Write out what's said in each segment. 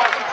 Okay.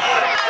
victory.